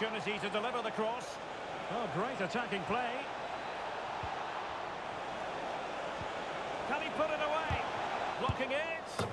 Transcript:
opportunity to deliver the cross. Oh, great attacking play. Can he put it away? Blocking it.